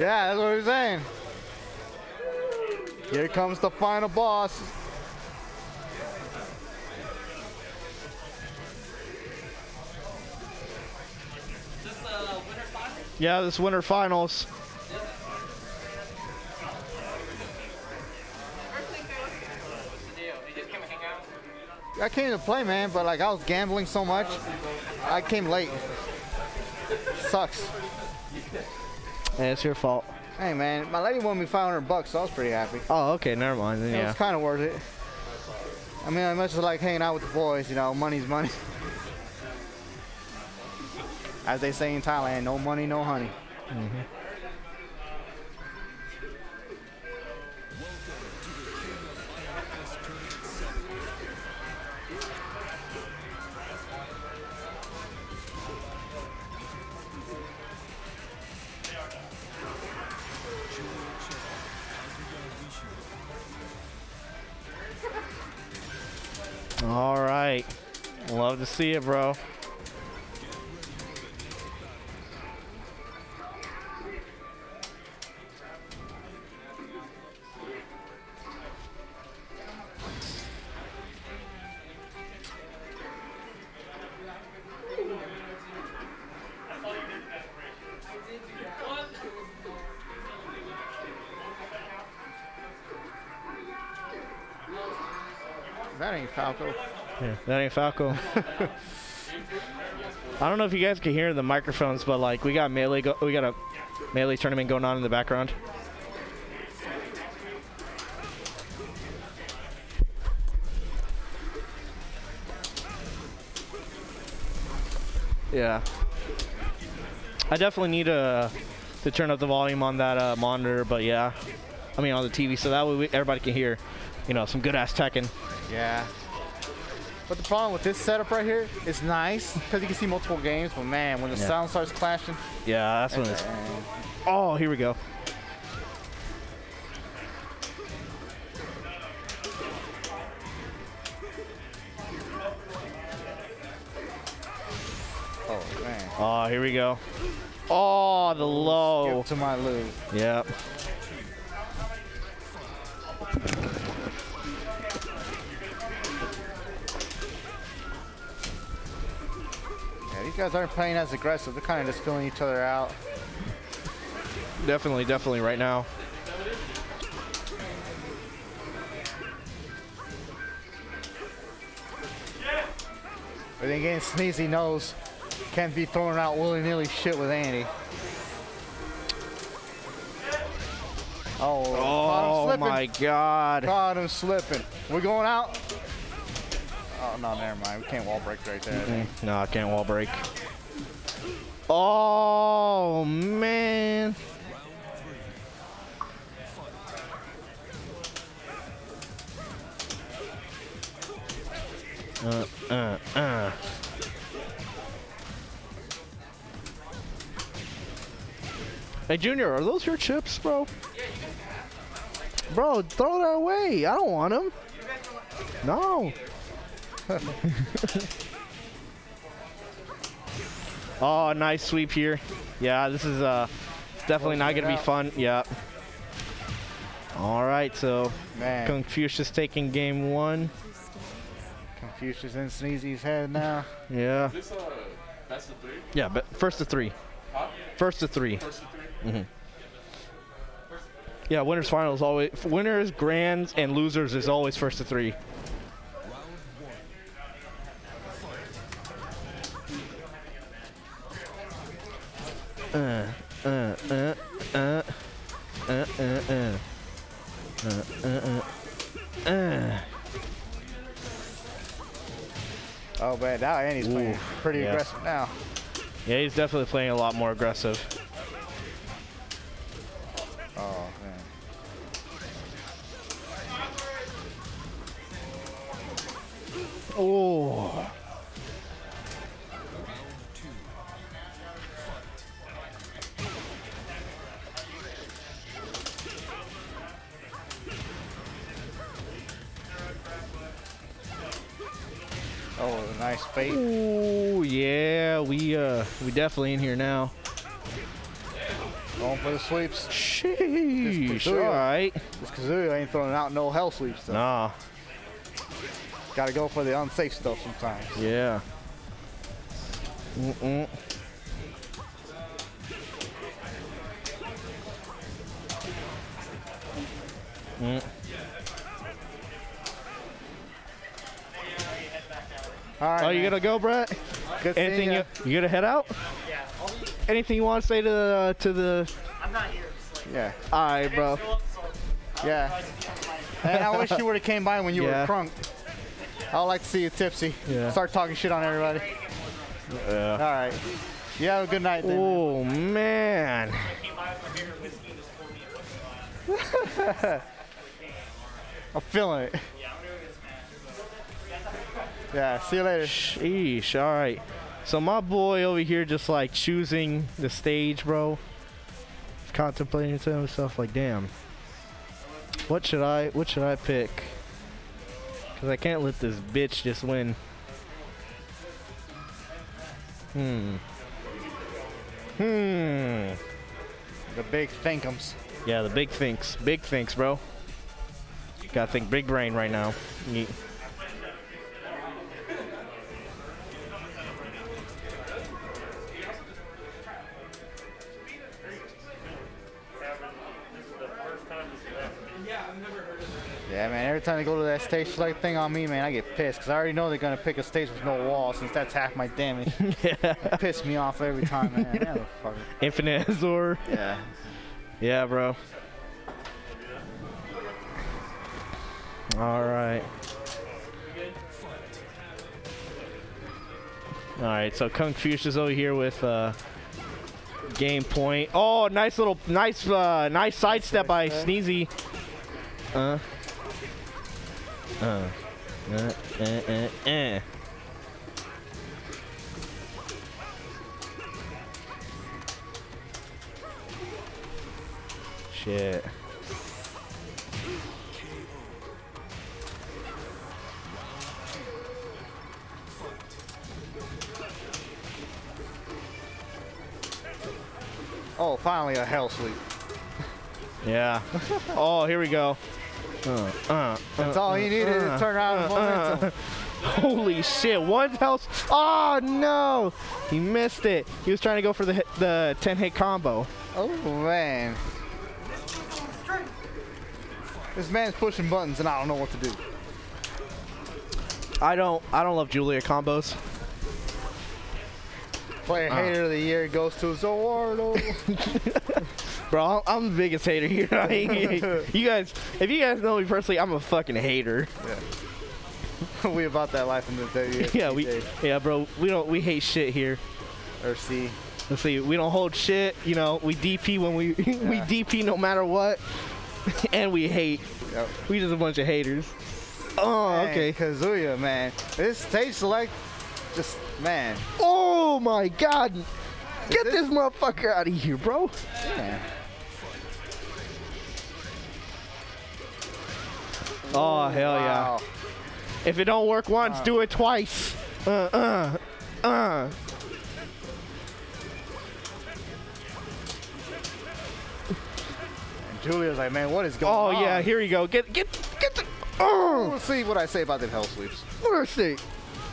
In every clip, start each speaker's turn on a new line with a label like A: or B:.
A: Yeah, that's what he's saying. Here comes the final boss.
B: Yeah, this winter finals.
A: I came to play, man, but like I was gambling so much, I came late. Sucks.
B: Yeah, it's your fault.
A: Hey, man, my lady won me 500 bucks, so I was pretty happy.
B: Oh, okay, never mind. Then,
A: It was kind of worth it. I mean, I much as like hanging out with the boys, you know, money's money. As they say in Thailand, no money, no honey.
B: All see it, bro.
A: That ain't Falco.
B: Yeah, that ain't Falco. I don't know if you guys can hear the microphones, but like we got melee, go- we got a melee tournament going on in the background. Yeah. I definitely need uh, to turn up the volume on that uh, monitor, but yeah, I mean on the TV, so that way we, everybody can hear, you know, some good ass Tekken.
A: Yeah. But the problem with this setup right here is nice because you can see multiple games, but man, when the
B: Yeah.
A: sound starts clashing,
B: Yeah, that's when it's. Uh, oh, here we go.
A: oh man.
B: Oh, here we go. Oh, the low.
A: Skip to my lose.
B: Yep.
A: These guys aren't playing as aggressive. They're kind of just filling each other out.
B: Definitely, definitely right now.
A: But then again, Sneezy knows can't be throwing out willy-nilly shit with Andy. Oh,
B: Oh my God.
A: Caught him slipping. We're going out? Oh no, never mind. We can't wall break right there. I think.
B: No, I can't wall break. Oh man. Uh, uh, uh. Hey, Junior, are those your chips, bro? Bro, throw that away. I don't want them. No. Oh, nice sweep here. Yeah, this is uh definitely not gonna be fun. Yeah. All right, so
A: Man,
B: Confucius taking game one.
A: Confucius in Sneezy's head now.
B: Yeah.
C: This uh, that's the three.
B: Yeah, but first to three.
C: Huh?
B: First to three.
C: First to three.
B: Yeah, winners finals always winners, grands, and losers is always first to three. Uh, uh, uh, uh, uh. Uh, uh, uh, uh.
A: Oh man, now Andy's playing pretty
B: yeah.
A: aggressive now.
B: Yeah, he's definitely playing a lot more aggressive.
A: Oh man.
B: Oh.
A: Oh,
B: we definitely in here now.
A: Going for the sweeps.
B: Sheesh. All right.
A: This Kazuya ain't throwing out no hell sweeps though.
B: Nah.
A: Gotta go for the unsafe stuff sometimes.
B: Yeah. Mm-mm. Mm.
A: All right.
B: Oh, you gonna go, Brett?
A: Good
B: Anything you, you gonna head out?
D: Yeah, I'll
B: Anything you want to say to the to the?
D: I'm not here. It's like,
A: Yeah.
B: All right, bro.
D: Up, so
A: Yeah.
D: I'll probably be on my-
A: And I wish you would have came by when you
B: Yeah.
A: were crunk. I would like to see you tipsy.
B: Yeah.
A: Start talking shit on everybody.
B: Yeah.
A: All right. You have a good night then.
B: Oh man.
A: I'm feeling my
D: Yeah.
A: See you later.
B: Sheesh. All right. So my boy over here just like choosing the stage, bro. Contemplating to himself like, damn. What should I? What should I pick? Cause I can't let this bitch just win. Hmm. Hmm.
A: The big thinkums.
B: Yeah, the big thinks. Big thinks, bro. Gotta think big brain right now.
A: Yeah, man. Every time they go to that stage select thing on me, man, I get pissed because I already know they're gonna pick a stage with no wall since that's half my damage.
B: yeah.
A: Piss me off every time, man. Motherfucker.
B: Infinite Azure.
A: Yeah.
B: Yeah, bro. All right. All right, so Confucius Fuchsia's over here with uh, game point. Oh, nice little, nice, uh, nice sidestep by Sneezy. Uh. Uh. Uh. Uh. Uh. uh. Shit.
A: Oh, finally a hell sweep.
B: Yeah. oh, here we go. Uh, uh,
A: That's
B: uh,
A: all he needed
B: uh,
A: to turn around momentum.
B: Holy shit! One health. Oh no! He missed it. He was trying to go for the hit, the 10 hit combo.
A: Oh man. This man's pushing buttons and I don't know what to do.
B: I don't. I don't love Julia combos.
A: Player hater of the year goes to Zoardo.
B: Bro, I'm- the biggest hater here. You guys, if you guys know me personally, I'm a fucking hater. Yeah.
A: we about that life in the day.
B: Yeah, we, yeah, bro, we don't, we hate shit here.
A: or C.
B: Let's see, we don't hold shit. You know, we DP when we, we DP no matter what, and we hate.
A: Yep.
B: We just a bunch of haters. Oh,
A: Man,
B: okay.
A: Kazuya, man. This stage select, just man.
B: Oh my God! Get
A: this-
B: this motherfucker out of here, bro.
A: Yeah.
B: Oh hell yeah! If it don't work once, do it twice. Uh, uh, uh.
A: And Julia's like, man, what is going
B: Oh
A: on?
B: Oh, yeah, here you go. Get, get, get the. Oh,
A: We'll see what I say about them hell sweeps.
B: what I say?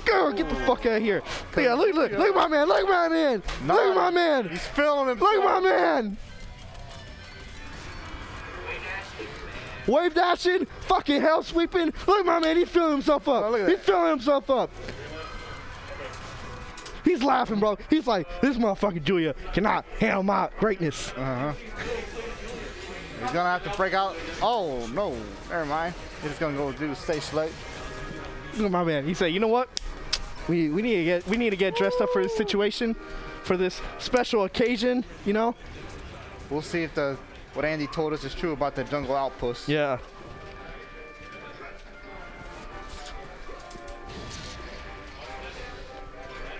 B: Girl, get the fuck out of here. Yeah, look, look, look at my man, look at my man, look at my man,
A: He's feeling himself.
B: look at my man. Wave dashing, fucking hell sweeping. Look my man, he's feeling himself up.
A: Oh,
B: he's feeling himself up. He's laughing, bro. He's like, this motherfucker Julia cannot handle my greatness.
A: Uh-huh. He's gonna have to break out. Oh no, never mind. He's gonna go do stage select.
B: Look at my man. He said, you know what? We we need to get we need to get dressed up for this situation, for this special occasion. You know?
A: We'll see if the what Andy told us is true about the jungle outpost.
B: Yeah.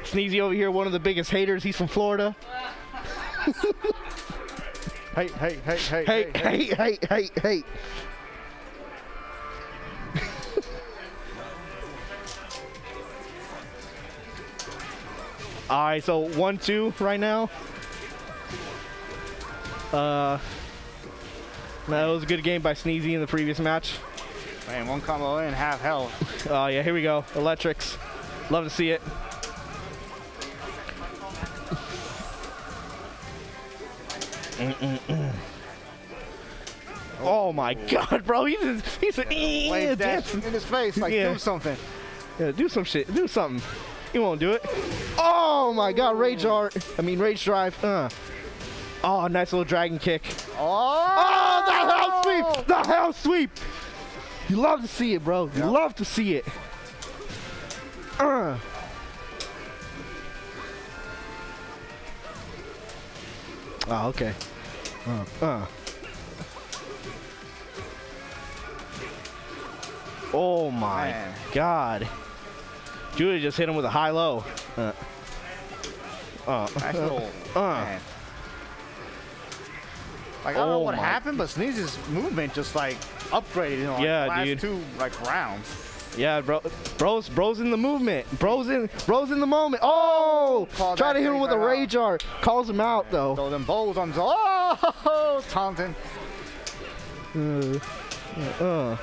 B: Sneezy over here, one of the biggest haters. He's from Florida.
A: Hey, hey, hey, hey,
B: Hey, hey, hey, hey, hey. All right, so one, two right now. Uh, no, it was a good game by Sneezy in the previous match.
A: Man, one combo in, half health.
B: Oh yeah, here we go. Electrics. Love to see it. Mm-mm-mm. Oh my god, bro. He's just, he's
A: Wave
B: dancing.
A: in his face, like
B: Yeah.
A: do something.
B: Yeah, do some shit. Do something. He won't do it. Oh my god, rage art. I mean rage drive. Uh. Oh, nice little dragon kick.
A: Oh,
B: Oh, sweep! The house sweep! You love to see it, bro. You
A: Yep.
B: love to see it. Uh. Oh, okay. Uh, uh. Oh my
A: Man.
B: god. Julia just hit him with a high low. Uh. Uh. Uh.
A: Like I don't know
B: Oh
A: what happened, but Sneeze's movement just like upgraded in like
B: Yeah,
A: the last
B: dude.
A: two like rounds.
B: Yeah, bro, bro's bro's in the movement. Bro's in bro's in the moment. Oh,
A: Call
B: try to hit him with a rage art. Calls him out though.
A: Throw them bowls on oh taunting.
B: Uh, uh.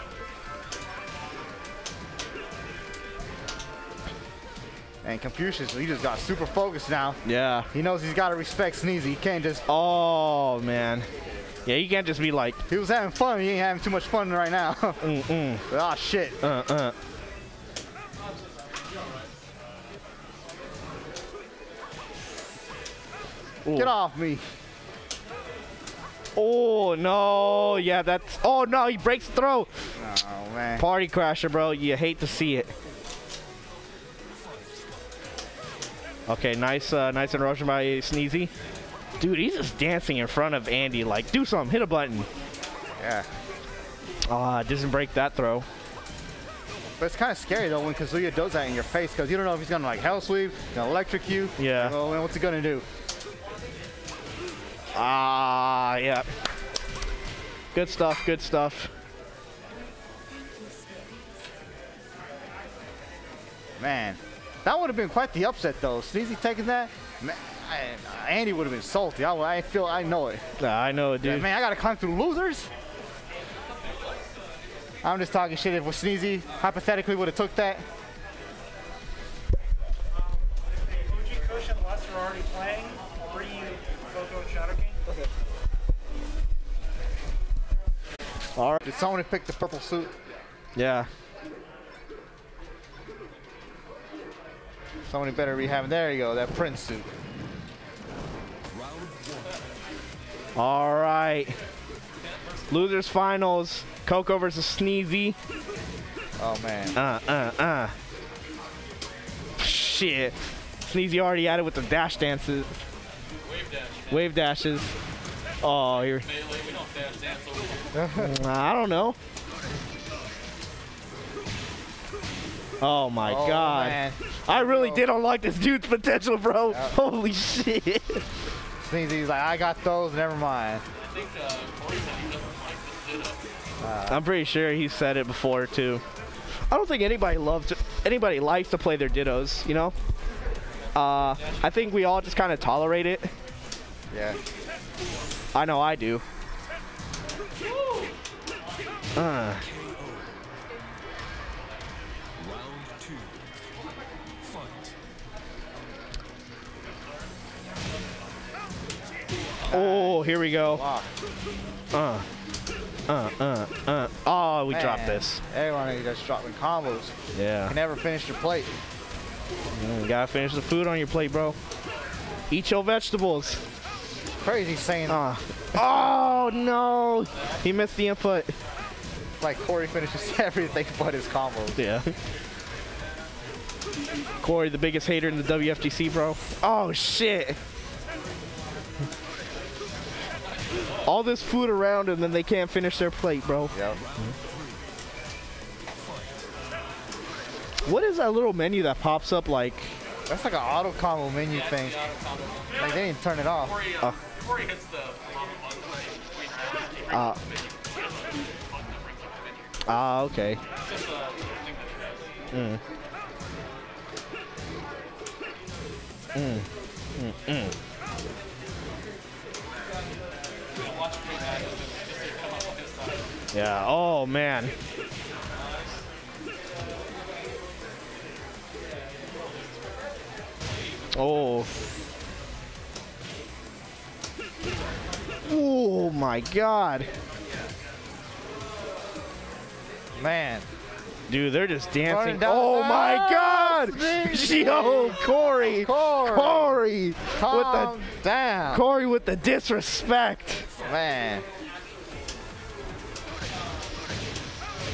A: And Confucius, he just got super focused now.
B: Yeah.
A: He knows he's got to respect Sneezy. He can't just.
B: Oh man. Yeah, you can't just be like,
A: He was having fun. He ain't having too much fun right now.
B: mm mm,
A: Ah shit.
B: uh uh. Ooh.
A: Get off me.
B: Oh no, yeah, that's. Oh no, he breaks the throw.
A: Oh man.
B: Party crasher, bro. You hate to see it. Okay, nice, uh, nice interruption by Sneezy. Dude, he's just dancing in front of Andy. Like, do something, hit a button.
A: Yeah.
B: Ah, doesn't break that throw.
A: But it's kind of scary though when Kazuya does that in your face because you don't know if he's gonna like hell sweep, gonna electric you.
B: Yeah.
A: Oh, man, what's he gonna do?
B: Ah, yeah. Good stuff, good stuff.
A: Man, that would have been quite the upset though. Sneezy taking that, man, I, Andy would have been salty. I, I feel, I know it.
B: Ah, I know it,
A: Yeah,
B: dude.
A: man, I gotta climb through losers. I'm just talking shit. If Sneezy hypothetically would have took that,
D: Fuji, Kush, and are already playing. Three Koko and Shadow King.
B: All right.
A: did someone pick the purple suit?
B: Yeah.
A: Somebody better be having. There you go, that Prince suit.
B: All right. Losers finals. Koko versus Sneezy.
A: Oh man.
B: Uh, uh, uh. Shit. Sneezy already at it with the dash dances.
C: Wave dash.
B: Wave dashes. Oh, here.
C: Melee, we don't dash dance.
B: I don't know. Oh my
A: oh,
B: god.
A: Man.
B: I really did unlock this dude's potential, bro. Holy shit.
A: Sneezy's like, I got those. Never mind.
C: I think uh, Corey said he doesn't like this ditto.
B: I'm pretty sure he said it before too. I don't think anybody loves to, anybody likes to play their dittos, you know? Uh, I think we all just kind of tolerate it.
A: Yeah.
B: I know I do. Uh, oh, here we go. Uh, uh, uh, uh. Oh, we dropped
A: Man,
B: this.
A: Everyone just dropping combos.
B: Yeah.
A: Can never finish your plate.
B: You gotta finish the food on your plate, bro. Eat your vegetables.
A: Crazy saying
B: Uh. Oh no! He missed the input.
A: like Corey finishes everything but his combos.
B: Yeah. Corey, the biggest hater in the WFGC, bro. Oh shit! All this food around and then they can't finish their plate, bro.
A: Yep.
B: What is that little menu that pops up like?
A: That's like an auto combo menu
C: That's
A: thing.
C: the auto.
A: Like they didn't turn it off.
C: Corey, uh, Corey hits the lava button between rounds. He
B: Uh.
C: up. He has a button that brings up the menu.
B: Ah, okay.
C: It's just a little thing that he does.
B: Mm. Mm. Mm, mm. Yeah. Oh man. Oh. Oh my god.
A: Man.
B: Dude, they're just dancing. Oh my god! Yo, Corey.
A: Corey.
B: Corey. With the
A: down.
B: Corey with the disrespect.
A: Man.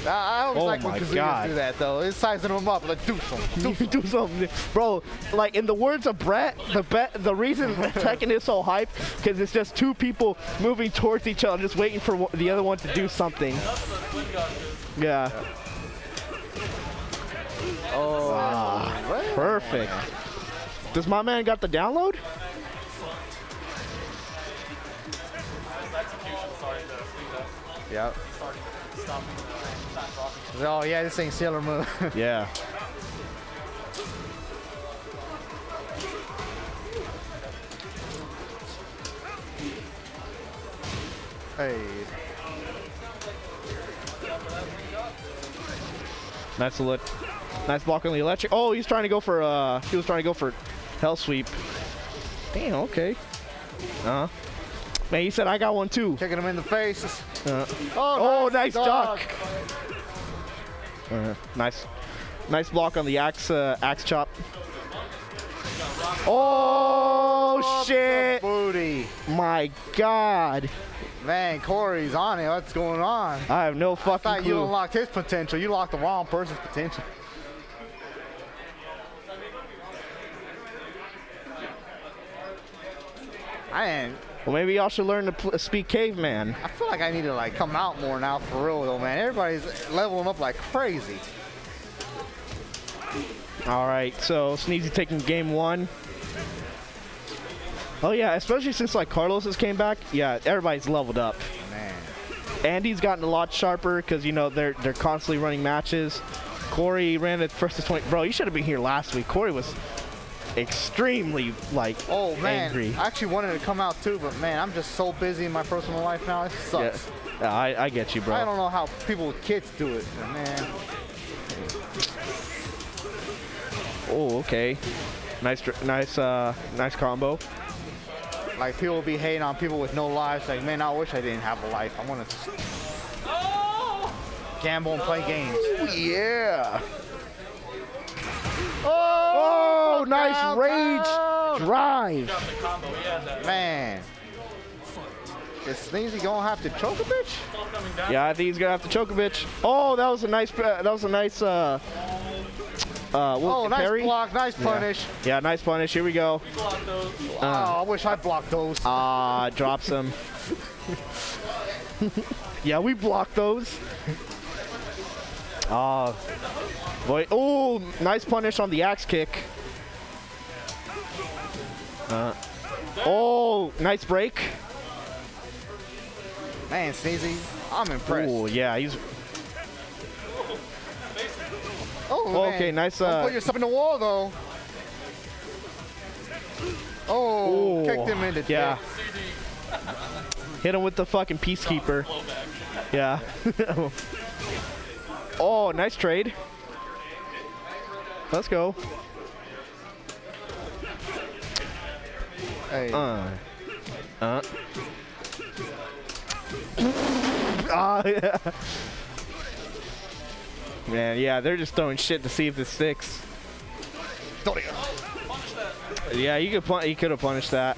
A: I, I always
B: Oh
A: like when
B: my
A: Kazuya
B: God.
A: do that though. It's sizing them up. Like do something. Do
B: do something, bro. Like in the words of Brett, the bet, the reason Tekken is so hyped because it's just two people moving towards each other, just waiting for the other one to do something. Yeah,
A: Oh. Ah, man.
B: perfect. Does my man got the download?
A: Yep. Oh yeah, this ain't Sailor Moon.
B: Yeah.
A: hey.
B: Nice elect, nice block on the electric. Oh, he's trying to go for uh, he was trying to go for hell sweep. Damn. Okay. Uh huh. Man, he said I got one too.
A: Kicking him in the face.
B: Uh,
A: Oh,
B: Oh, nice
A: dog.
B: duck. Uh, nice, nice block on the axe uh, axe chop. Oh shit!
A: Booty.
B: My God,
A: Man, Corey's on it. What's going on?
B: I have no fucking
A: thought you unlocked his potential. You locked the wrong person's potential. I ain't.
B: Well, maybe y'all should learn to pl- speak caveman.
A: I feel like I need to like come out more now for real though, man. Everybody's leveling up like crazy.
B: All right, so Sneezy taking game one. Oh yeah, especially since like Carlos has came back. Yeah, everybody's leveled up.
A: Man.
B: Andy's gotten a lot sharper because you know they're they're constantly running matches. Corey ran at first to 20. Bro, you should have been here last week. Corey was extremely like
A: Oh man,
B: angry.
A: I actually wanted to come out too, but man, I'm just so busy in my personal life now. It sucks.
B: Yeah, I, I get you, bro.
A: I don't know how people with kids do it, but man.
B: Oh, okay. Nice, nice, uh, nice combo.
A: Like people will be hating on people with no lives. Like man, I wish I didn't have a life. I want to gamble and play games.
B: Yeah.
A: Oh,
B: Oh, nice
A: down,
B: rage
A: down.
B: drive.
A: Man. Is Sneezy gonna have to choke a bitch?
B: Yeah, I think he's gonna have to choke a bitch. Oh, that was a nice, uh, that was a nice, uh, uh, what,
A: Oh, nice
B: parry?
A: block, nice punish.
B: Yeah, nice punish. Here we go.
A: Oh, I wish I blocked those.
B: Ah, drops him. yeah, we blocked those. Ah, boy. Oh, nice punish on the axe kick. Uh, oh, nice break.
A: Man, Sneezy, I'm impressed.
B: Oh, yeah, he's
A: Oh, man.
B: okay, nice,
A: Don't
B: uh,
A: put yourself in the wall, though. Oh,
B: Oh,
A: kicked him in the
B: yeah. Hit him with the fucking peacekeeper. Yeah. oh, nice trade. Let's go.
A: Hey,
B: Uh. Uh. Ah, yeah. Man, yeah, they're just throwing shit to see if this sticks. Yeah, you could pun- you could have punished that.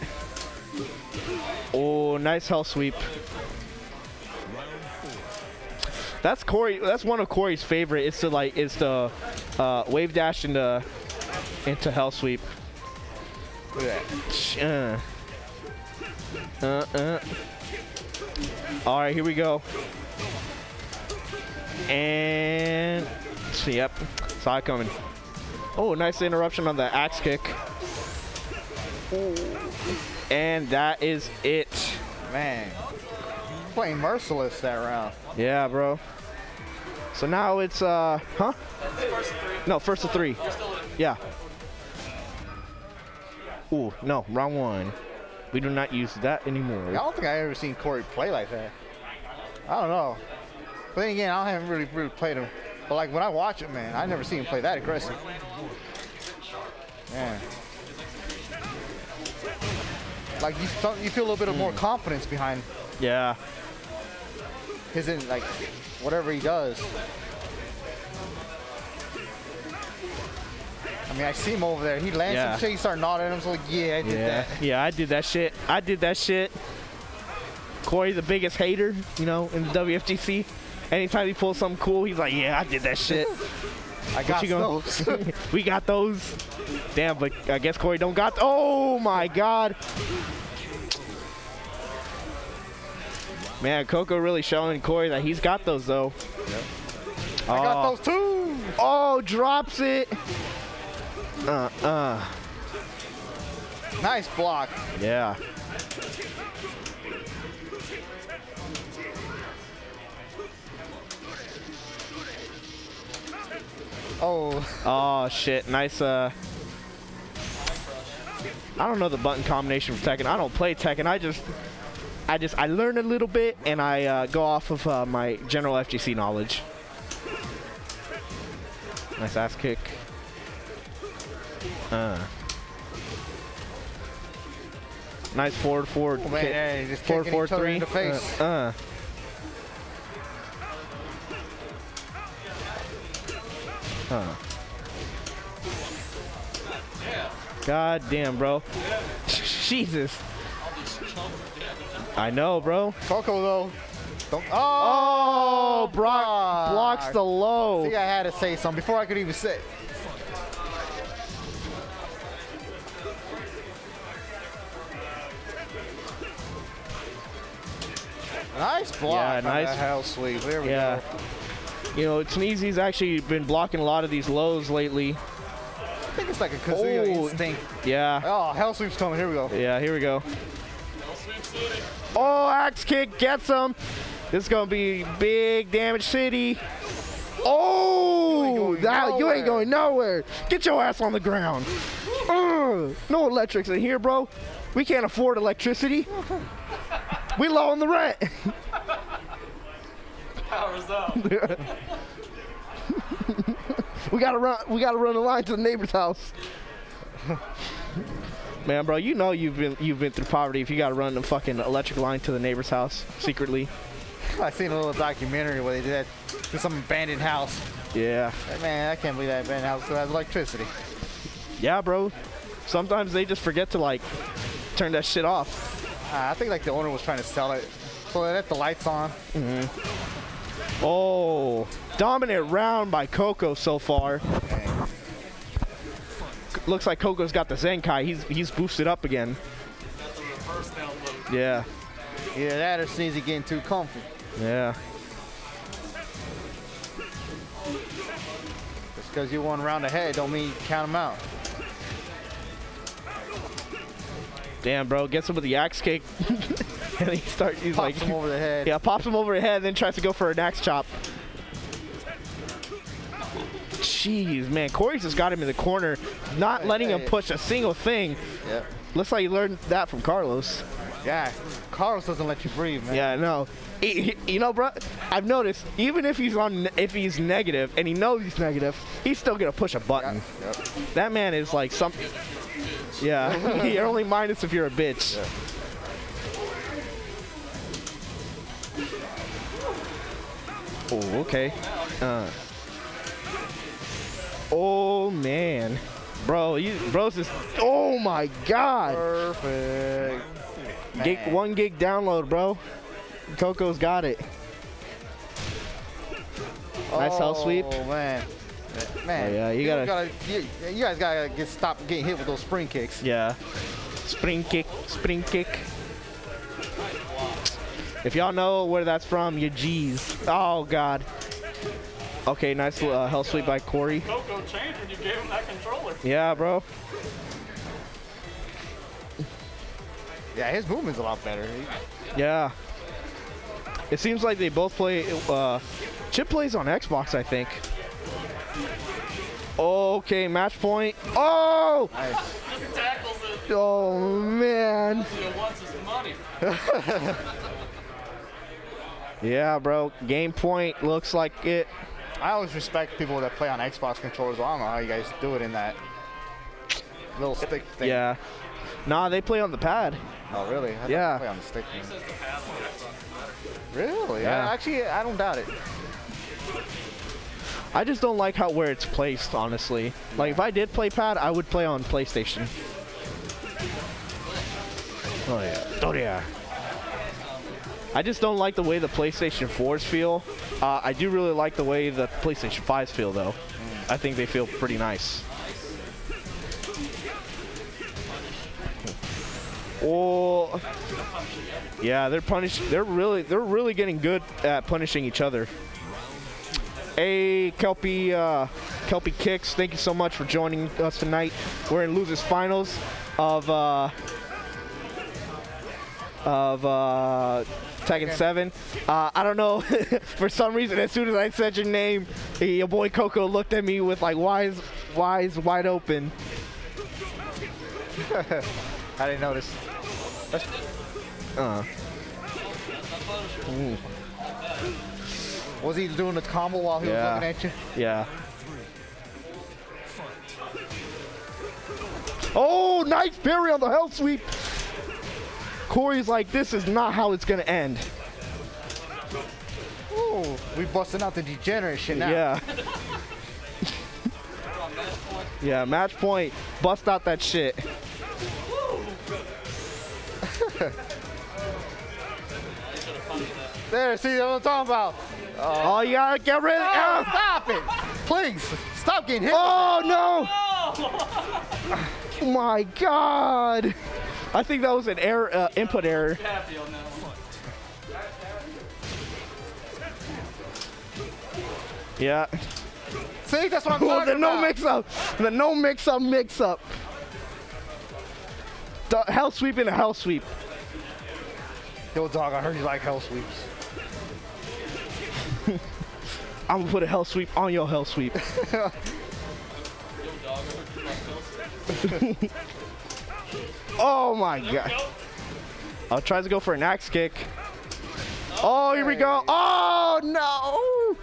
B: Oh, nice hell sweep. That's Corey. That's one of Corey's favorite. It's to like is to uh, wave dash into into hell sweep. Uh. Uh, uh. All right, here we go. And yep, saw it coming. Oh, nice interruption on the axe kick. And that is it.
A: Man, playing merciless that round.
B: Yeah, bro. So now it's uh, huh? No, first of three. Yeah. Ooh, no, round one. We do not use that anymore.
A: I don't think I ever seen Corey play like that. I don't know. But then again, I haven't really, really played him. But like when I watch it, man, I never seen him play that aggressive. Man. Like you, you feel a little bit of more confidence behind
B: Yeah.
A: His, in, like, whatever he does. I mean, I see him over there. He lands
B: Yeah.
A: some shit. He start nodding him. So like, yeah, I did
B: Yeah.
A: that.
B: Yeah, I did that shit. I did that shit. Corey, the biggest hater, you know, in the WFGC. Anytime he pulls something cool, he's like, "Yeah, I did that shit.
A: I got those.
B: we got those." Damn, but I guess Corey don't got. oh my God. Man, Koko really showing Corey that he's got those though.
A: I got
B: Oh.
A: those too.
B: Oh, drops it. Uh, uh.
A: Nice block.
B: Yeah.
A: Oh,
B: Oh shit, nice uh I don't know the button combination for Tekken. I don't play Tekken. I just I just I learn a little bit and I uh, go off of uh, my general FGC knowledge. Nice ass kick. Uh. Nice forward forward
A: Oh, man,
B: kick.
A: hey, just
B: forward forward three.
A: in the face.
B: Uh, uh. Huh. God damn, bro. Jesus. I know, bro.
A: Koko though. Don't,
B: Oh, oh Brock
A: block.
B: blocks the low.
A: See, I had to say something before I could even say. Nice block.
B: Yeah, nice.
A: Hell sweep. There we
B: Yeah.
A: go.
B: You know, Sneezy's actually been blocking a lot of these lows lately.
A: I think it's like a Kazuya
B: Oh.
A: instinct.
B: Yeah.
A: Oh, hell sweep's coming. Here we go.
B: Yeah, here we go. Oh, axe kick gets him. This is gonna be big damage city. Oh,
A: going
B: that you ain't going nowhere. Get your ass on the ground. Ugh, no electrics in here, bro. We can't afford electricity. we low on the rent.
C: Powers up.
B: we gotta run. We gotta run the line to the neighbor's house. Man, bro, you know you've been you've been through poverty if you gotta run a fucking electric line to the neighbor's house secretly.
A: I seen a little documentary where they did that to some abandoned house.
B: Yeah.
A: Man, I can't believe that abandoned house still has electricity.
B: Yeah, bro. Sometimes they just forget to like turn that shit off.
A: Uh, I think like the owner was trying to sell it, so they left the lights on. Mhm.
B: Oh, dominant round by Koko so far. Looks like Koko's got the Zenkai. He's he's boosted up again.
C: Got the reverse download.
B: Yeah,
A: Either that or Sneezy getting too comfy.
B: yeah.
A: Just because you're one round ahead don't mean you count them out.
B: Damn, bro, gets him with the axe kick, and he starts. He's
A: Pops
B: like,
A: him over the head.
B: yeah, pops him over the head, then tries to go for an axe chop. Jeez, man, Corey's just got him in the corner, not letting him push a single thing.
A: Yep.
B: Looks like he learned that from Carlos.
A: Yeah. Carlos doesn't let you breathe, man.
B: Yeah, no. He- he- you know, bro, I've noticed even if he's on, if he's negative and he knows he's negative, he's still gonna push a button.
A: Yep.
B: That man is like something. Yeah, you're only minus if you're a bitch. Oh, okay. Uh. Oh man, bro, you bro's just. Oh my God.
A: Perfect.
B: Gig, one gig download, bro. Koko's got it. Nice hell sweep.
A: Oh man. Man.
B: Oh, yeah, you gotta-
A: you, you guys gotta get stop getting hit with those spring kicks.
B: Yeah. Spring kick, spring kick. If y'all know where that's from, you G's. Oh God. Okay, nice uh, hell sweep by Corey.
C: Koko changed when you gave him that controller.
B: Yeah, bro.
A: Yeah, his movement's a lot better. He-
B: Yeah. It seems like they both play. Uh, Chip plays on Xbox, I think. Okay, match point. Oh!
A: Nice.
C: Just tackles it.
B: Oh man.
C: He wants his money.
B: Yeah, bro. Game point looks like it.
A: I always respect people that play on Xbox controllers. I don't know how you guys do it in that little stick thing.
B: Yeah. Nah, they play on the pad.
A: Oh, really? I
B: Yeah.
A: you Play on the stick. Thing. Really?
B: Yeah.
A: I, actually, I don't doubt it.
B: I just don't like how where it's placed, honestly. Like if I did play pad, I would play on PlayStation. Oh yeah. Oh yeah. I just don't like the way the PlayStation 4s feel. Uh, I do really like the way the PlayStation 5s feel, though. I think they feel pretty nice. Oh, yeah, they're punish. They're really, they're really getting good at punishing each other. Hey, Kelpie, uh, Kelpie Kicks, thank you so much for joining us tonight. We're in losers finals of uh, of uh, Tekken 7. Uh, I don't know, for some reason, as soon as I said your name, your boy Koko looked at me with like eyes, eyes wide open.
A: I didn't notice.
B: Uh,
A: Was he doing the combo while he
B: Yeah.
A: was looking at you?
B: yeah. Oh, nice parry on the hell sweep. Corey's like, this is not how it's gonna end.
A: Ooh, we busting out the degenerate shit now.
B: Yeah. yeah, match point. Bust out that shit.
A: There, see what I'm talking about?
B: Oh, you gotta get rid of
A: Oh,
B: ah!
A: stop it! Please, stop getting hit.
B: Oh, no! Oh, my God. I think that was an error, uh, input error. Yeah.
A: See, that's what I'm talking
B: the no mix up. The no mix up mix up. Hell sweep and a hell sweep.
A: Yo, dog, I heard you like hell sweeps.
B: I'm gonna put a hell sweep on your hell sweep. oh my god. Oh, tries to go for an axe kick. Oh, here we go. Oh no!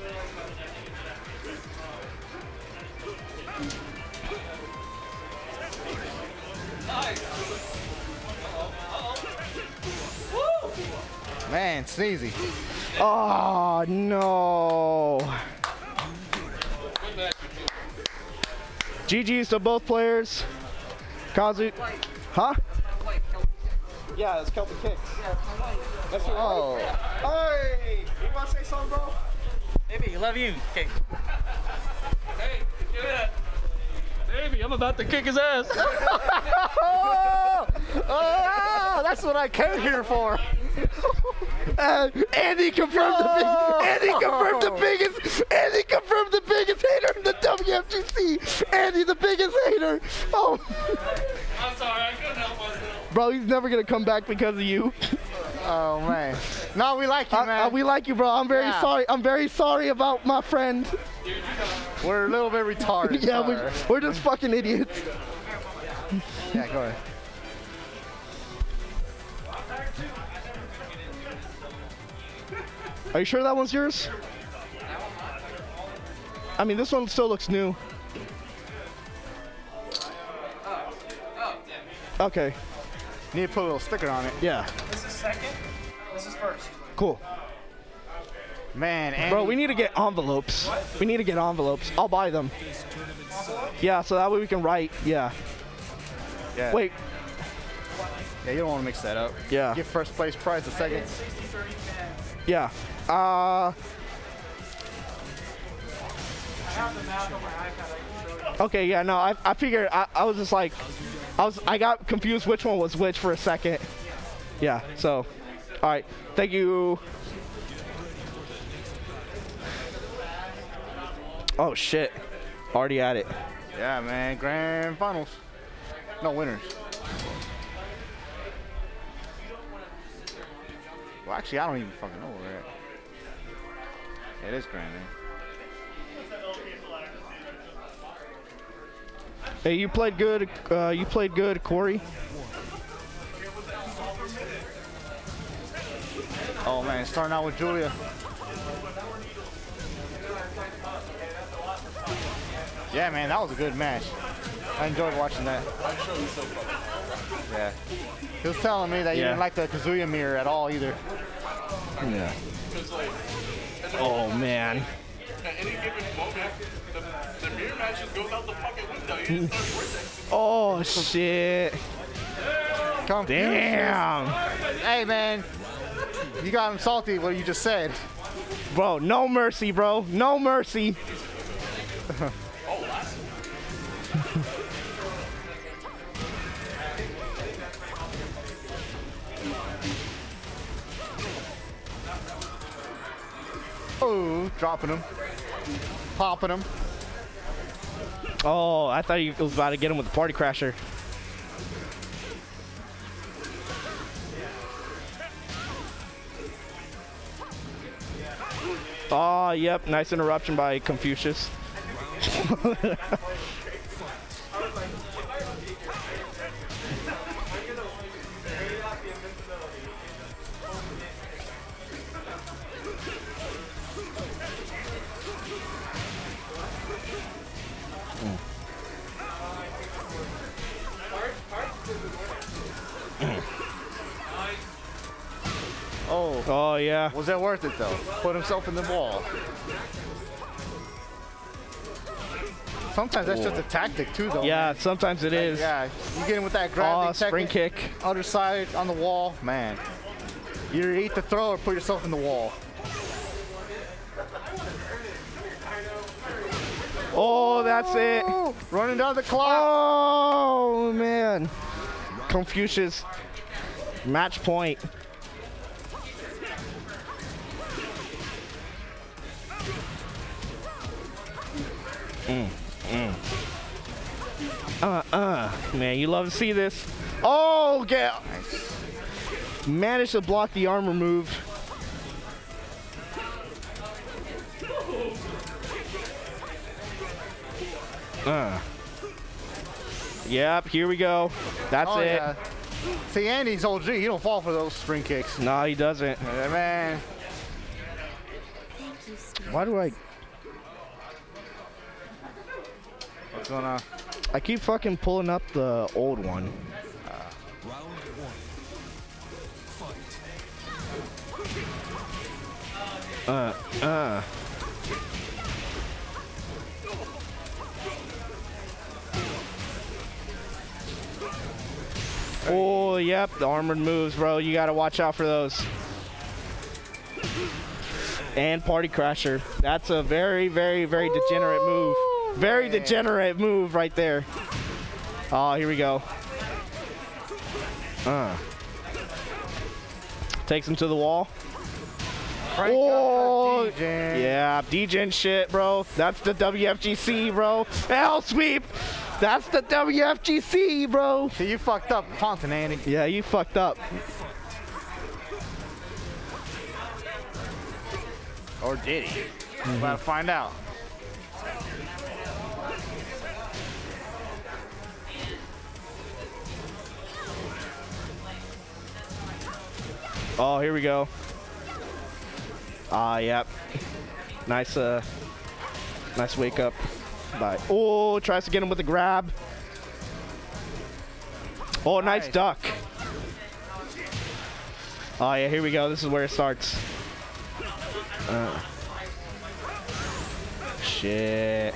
A: Man, sneezy.
B: Oh no! GG's to both players. Kazu, huh? Yeah, it's Kelpie Kicks. That's right.
A: Oh,
B: Hey, you want to say something, bro?
E: Baby, love you. Okay.
C: Hey, give it up. Baby, I'm about to kick his ass.
A: oh, oh, that's what I came here for.
B: Uh, Andy confirmed the
A: Oh.
B: big, Andy confirmed the biggest. Andy confirmed the biggest hater in the WFGC. Andy, the biggest hater. Oh,
C: I'm sorry, I couldn't help myself.
B: bro, he's never gonna come back because of you.
A: Oh man. No, we like you,
B: Uh,
A: man.
B: uh, we like you, bro. I'm very
A: Yeah.
B: sorry. I'm very sorry about my friend.
A: We're a little bit retarded.
B: Yeah, we,
A: sorry.
B: we're just fucking idiots.
A: Yeah, go ahead.
B: Are you sure that one's yours? I mean, this one still looks new. Okay.
A: Need to put a little sticker on it.
B: Yeah.
D: This is second. This is first.
B: Cool.
A: Man, Andy,
B: Bro, we need to get envelopes. We need to get envelopes. I'll buy them. Yeah, so that way we can write. Yeah.
A: yeah.
B: Wait.
A: Yeah, you don't want to mix that up.
B: Yeah.
A: Get first place prize the second.
D: 60, 30,
B: Yeah. Uh.
D: I have the map on my iPad. I can show you.
B: Okay. Yeah. No. I. I figured. I. I was just like. I was. I got confused which one was which for a second. Yeah. So. All right. Thank you. Oh shit. Already at it.
A: Yeah, man. Grand finals. No winners. Well, actually, I don't even fucking know where we're at. It is grand, man.
B: Hey, you played good. Uh, you played good, Corey.
A: Oh man, starting out with Julia. Yeah, man, that was a good match. I enjoyed watching that. Yeah. He was telling me that you
B: Yeah.
A: didn't like the Kazuya mirror at all either.
B: Yeah. Oh man.
C: At any given moment, the, the mirror match just goes out the fucking window. You just start vortexing.
B: Oh shit.
A: Come
B: Damn.
A: Hey man, you got him salty what you just said.
B: Bro, no mercy, bro. No mercy.
A: Oh, dropping him. Popping him.
B: Oh, I thought he was about to get him with the party crasher. Oh, yep. Nice interruption by Confucius.
A: Oh,
B: yeah.
A: was that worth it though? Put himself in the wall. Sometimes that's just a tactic too though.
B: Yeah, sometimes it is.
A: Yeah, you get him with that gravity
B: Oh, spring
A: technique,
B: kick.
A: Other side on the wall, man. You eat the throw or put yourself in the wall.
B: Oh, that's it.
A: Running down the clock.
B: Oh, man. Confucius. Match point. Uh, uh. Man, you love to see this. Oh, get. Managed to block the armor move. Uh. Yep, here we go. That's
A: Oh,
B: it.
A: yeah. See, Andy's OG. He don't fall for those spring kicks.
B: No, he doesn't.
A: Yeah, man.
B: Why do I?
A: On?
B: I keep fucking pulling up the old one. Uh, uh. Oh, yep, the armored moves, bro. You gotta watch out for those. And Party Crasher. That's a very, very, very degenerate move. Very degenerate move right there. Oh, here we go. Uh. Takes him to the wall.
A: Frank
B: Oh,
A: DJ.
B: yeah, DGen shit, bro. That's the WFGC, bro. Hell sweep. That's the WFGC, bro.
A: See, you fucked up, Andy.
B: Yeah, you fucked up.
A: Or did he? About to find out.
B: Oh, here we go. Ah, yep. Nice, uh, nice wake up. Bye. Oh, tries to get him with a grab. Oh, nice
A: Nice.
B: duck. Oh yeah, here we go. This is where it starts. Uh. Shit.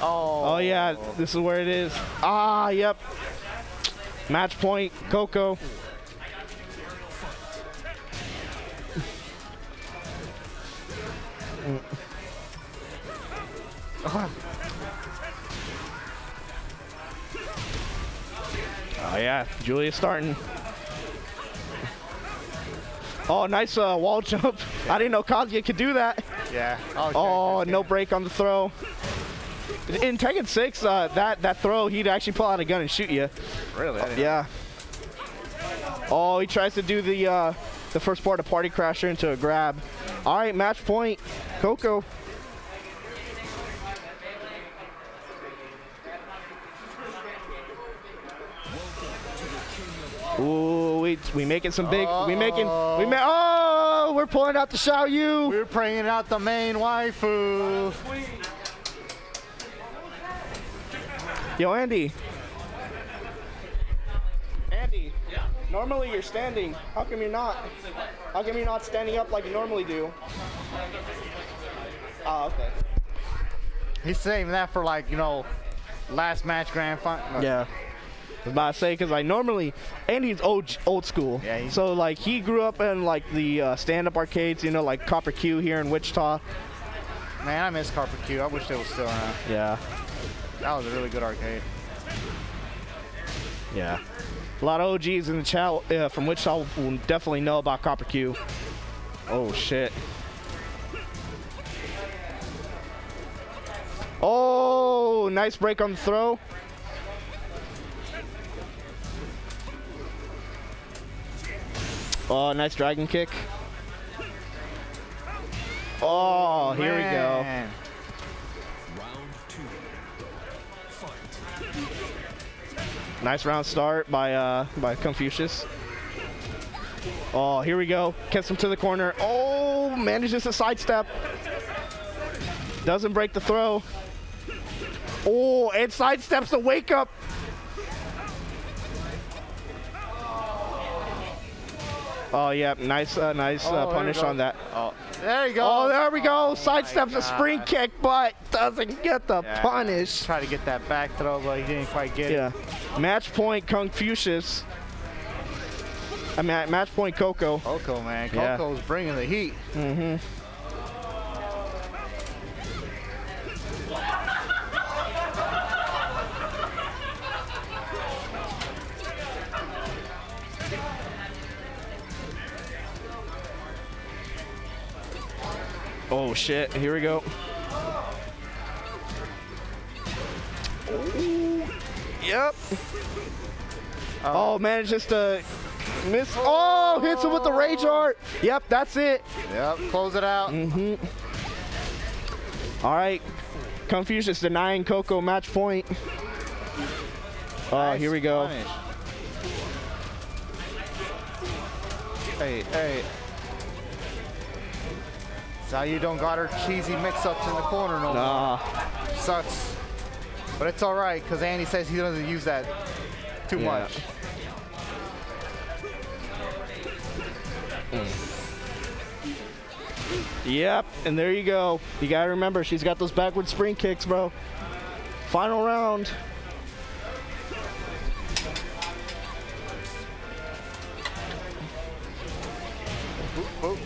A: Oh.
B: Oh yeah, this is where it is. Ah, yep. Match point, Koko. Oh yeah, Julia's starting. Oh, nice uh, wall jump. I didn't know Kazuya could do that.
A: Yeah. Oh,
B: Oh, no break on the throw. In Tekken 6, uh, that, that throw, he'd actually pull out a gun and shoot you.
A: Really?
B: Yeah. Oh, he tries to do the uh, the first part of Party Crasher into a grab. All right, match point. Koko. Ooh, we we making some big. We making. We oh. ma- Oh Oh, we're pulling out the Xiaoyu.
A: We're bringing out the main waifu.
B: Yo, Andy. Andy. Yeah. Normally you're standing. How come you're not? How come you're not standing up like you normally do? Oh, okay.
A: He's saving that for like, you know, last match grand final.
B: Yeah. I was about to say because I normally Andy's old old school.
A: Yeah,
B: So like he grew up in like the uh, stand-up arcades, you know, like Copper Q here in Wichita.
A: Man, I miss Copper Q. I wish they was still around.
B: Yeah.
A: That was a really good arcade.
B: Yeah. A lot of OGs in the chat uh, from Wichita will definitely know about Copper Q. Oh shit. Oh, nice break on the throw. Oh, nice dragon kick. Oh, here we go.
F: Round two. Fight.
B: Nice round start by uh, by Confucius. Oh, here we go. Gets him to the corner. Oh, manages to sidestep. Doesn't break the throw. Oh, and sidesteps the wake up. Oh, yeah. Nice, uh, nice
A: Oh,
B: uh, punish on that.
A: Oh, there you go.
B: Oh, there we go. Sidesteps a spring kick, but doesn't get the
A: Yeah.
B: punish.
A: Try to get that back throw, but he didn't quite get
B: Yeah.
A: it. Yeah.
B: Match point Confucius. I mean, match point Koko.
A: Koko, man.
B: Yeah.
A: Koko's bringing the heat.
B: Mm-hmm. Oh shit, here we go. Yep. Oh, manages to miss. Oh, hits him with the rage art. Yep, that's it.
A: Yep, close it out.
B: Mm-hmm. All right, Confucius denying Koko match point. Oh,
A: Nice
B: here we go.
A: punish. Hey, hey. So you don't got her cheesy mix-ups in the corner no more. Sucks. But it's all right, because Andy says he doesn't use that too
B: Yeah.
A: much.
B: Yep, and there you go. You gotta remember, she's got those backward spring kicks, bro. Final round.
A: Oh,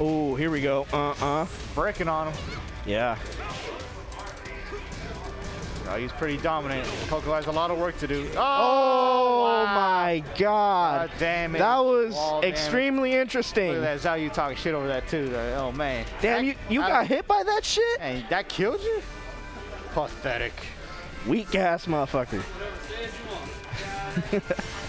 B: Oh, here we go. Uh-uh.
A: breaking on him.
B: Yeah.
A: Oh, he's pretty dominant. Koko has a lot of work to do.
B: Oh, oh
A: wow.
B: my God.
A: God damn it.
B: That was
A: Wall damage.
B: extremely interesting.
A: Look at that. Zhao, you talking shit over that too. though. Oh man.
B: Damn,
A: That-
B: you, you
A: I-
B: got hit by that shit?
A: And that killed you? Pathetic.
B: Weak ass motherfucker.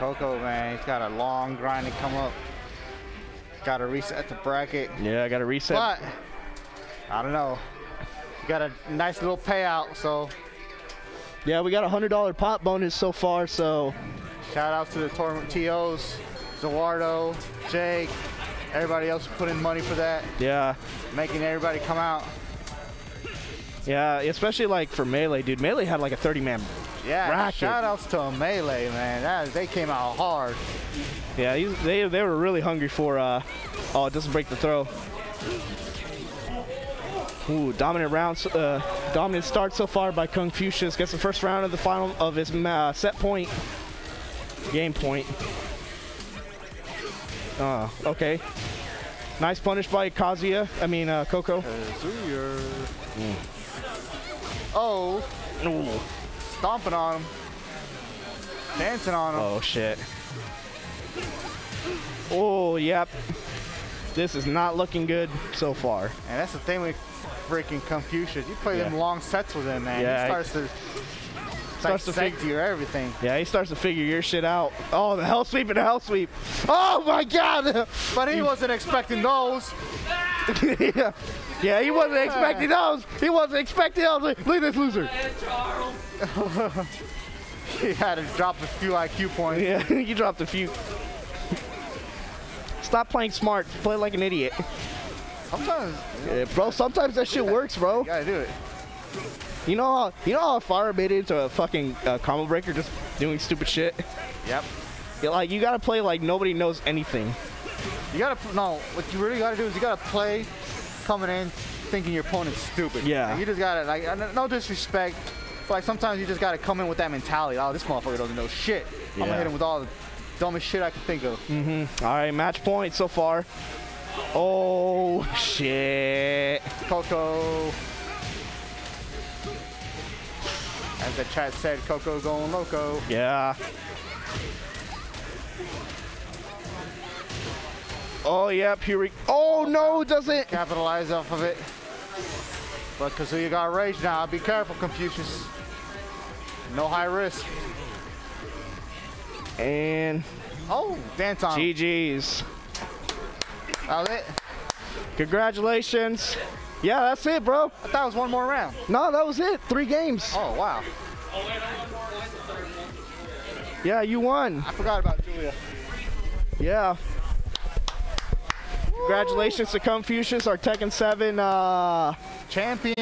A: Koko, man, he's got a long grind to come up. Got to reset the bracket.
B: Yeah, I got to reset.
A: But, I don't know. Got a nice little payout, so
B: yeah, we got a $100 pot bonus so far, so
A: shout out to the tournament TOs, Zawardo, Jake, everybody else who put in money for that,
B: yeah.
A: making everybody come out.
B: Yeah, especially like for Melee, dude. Melee had like a 30 man.
A: Yeah,
B: Racket.
A: shout outs to Melee, man. That, they came out hard.
B: Yeah, he's, they, they were really hungry for, uh, oh, it doesn't break the throw. Ooh, dominant rounds, uh, dominant start so far by Confucius. Gets the first round of the final of his uh, set point, game point. Uh, okay. Nice punish by Kazuya, I mean, uh, Koko.
A: Oh,
B: Ooh.
A: Stomping on him. Dancing on him.
B: Oh shit. Oh yep. This is not looking good so far.
A: And that's the thing with freaking Confucius. You play them long sets with him, man.
B: Yeah,
A: he
B: I-
A: starts to
B: Starts to
A: you everything.
B: Yeah, he starts to figure your shit out. Oh, the hell sweep and the hell sweep. Oh my god.
A: But he wasn't expecting those.
B: yeah. Yeah, he wasn't expecting those. He wasn't expecting those. Look at this loser.
A: He had to drop a few IQ points.
B: Yeah, he dropped a few. Stop playing smart. Play like an idiot.
A: Sometimes
B: Yeah, bro, sometimes that shit works, bro.
A: you gotta do it.
B: You know how you know how Fire made it into a fucking uh, combo breaker just doing stupid shit.
A: Yep.
B: Yeah, like you gotta play like nobody knows anything.
A: You gotta no. What you really gotta do is you gotta play coming in thinking your opponent's stupid.
B: Yeah.
A: Like, you just gotta like uh, no disrespect, but like sometimes you just gotta come in with that mentality. Oh, this motherfucker doesn't know shit. I'm gonna hit him with all the dumbest shit I can think of. Mm-hmm.
B: All right, match point so far. Oh shit!
A: Koko. As the chat said, Koko going loco.
B: Yeah. Oh yep, here we. Oh no, doesn't.
A: Capitalize off of it. But Kazuya got rage now. Be careful, Confucius. No high risk.
B: And
A: Oh, dance on.
B: GG's.
A: That was it.
B: Congratulations. Yeah, that's it, bro.
A: I thought it was one more round.
B: No, that was it. Three games.
A: Oh, wow.
B: Yeah, you won.
A: I forgot about Julia.
B: Yeah. Congratulations to Confucius, our Tekken 7 uh,
A: Champion.